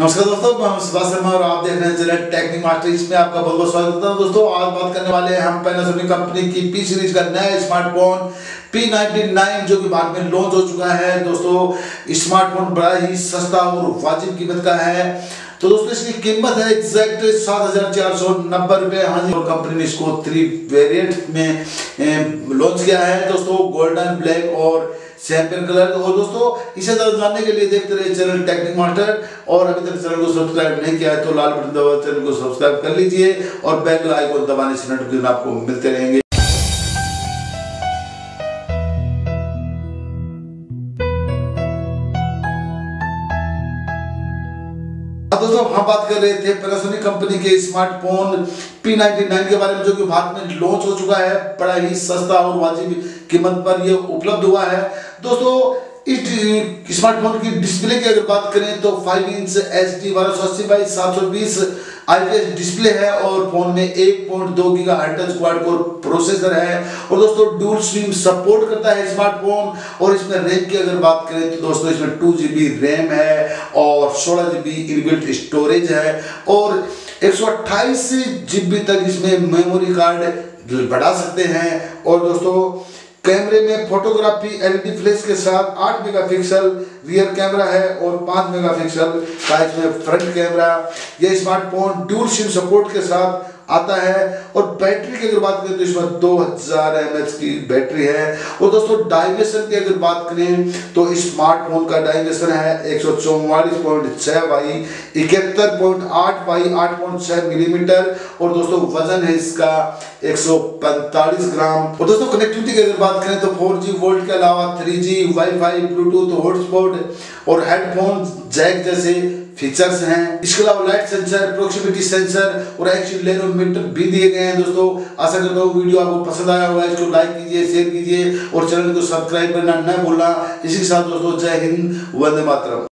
नमस्कार दोस्तों, मैं सुभाष शर्मा और आप देख रहे हैं चैनल टेक्निक मास्टर इसमें आपका बहुत बहुत स्वागत है। दोस्तों, आज बात करने वाले हैं हम पैनासोनिक कंपनी की पी सीरीज़ का नया स्मार्टफ़ोन P99 जो कि बाद में लॉन्च हो चुका है। दोस्तों स्मार्टफ़ोन बड़ा ही सस्ता और वाजिब कीमत का है। तो दोस्तों, इसकी कीमत है एग्जैक्ट सात हज़ार चार सौ नब्बे रुपए। हाँ जी, और कंपनी ने इसको थ्री वेरिएंट में लॉन्च किया है। दोस्तों गोल्डन ब्लैक और चैंपियन कलर और दोस्तों। इसे ज़्यादा जानने के लिए देखते रहे चैनल टेक्निक मास्टर और अभी तक चैनल को सब्सक्राइब नहीं किया है तो लाल बटन दबा चैनल को सब्सक्राइब कर लीजिए और बेल आइकन दबाने से नोटिफिकेशन आपको मिलते रहेंगे। दोस्तों हम बात कर रहे थे पैनासोनिक कंपनी के स्मार्टफ़ोन P99 के बारे में, जो कि भारत में लॉन्च हो चुका है, बड़ा ही सस्ता और वाजिब कीमत पर यह उपलब्ध हुआ है। दोस्तों इस स्मार्टफ़ोन की डिस्प्ले की अगर बात करें तो 5 इंच एच डी बारह सौ अस्सी बाई सात सौ बीस आईपीएस डिस्प्ले है और फ़ोन में 1.2 gigahertz quad core processor है। और दोस्तों डुअल स्ट्रीम सपोर्ट करता है स्मार्टफ़ोन और इसमें रैम की अगर बात करें तो दोस्तों, इसमें टू जीबी रैम है और सोलह जीबी इनबिल्ट स्टोरेज है। और एक सौ तक इसमें मेमोरी कार्ड बढ़ा सकते हैं। और दोस्तों कैमरे में फोटोग्राफी एलईडी फ्लैश के साथ 8 मेगापिक्सल रियर कैमरा है और 5 मेगापिक्सल का इसमें फ्रंट कैमरा। ये स्मार्टफ़ोन ड्यूल सिम सपोर्ट के साथ आता है। और बैटरी की अगर बात करें तो इसमें दो हज़ार एम की बैटरी है। और दोस्तों डायमेंशन की अगर बात करें तो स्मार्टफ़ोन का डायमेंशन है एक सौ चौवालीस पॉइंट छह बाई इकहत्तर पॉइंट आठ बाई आठ पॉइंट छह मिलीमीटर। और दोस्तों, वज़न है इसका एक सौ पैंतालीस ग्राम। और दोस्तों कनेक्टिविटी की अगर बात करें तो फोर जी वोल्ट के अलावा three G wifi Bluetooth hotspot और हेडफोन जैक जैसे फीचर्स हैं। इसके अलावा लाइट सेंसर प्रोक्सीमिटी सेंसर और एक्सीलरोमीटर भी दिए गए हैं दोस्तों। आशा करता हूँ वीडियो आपको पसंद आया होगा। इसको लाइक कीजिए शेयर कीजिए और चैनल को सब्सक्राइब करना न भूलना। इसी के साथ दोस्तों, जय हिंद, वंदे मातरम।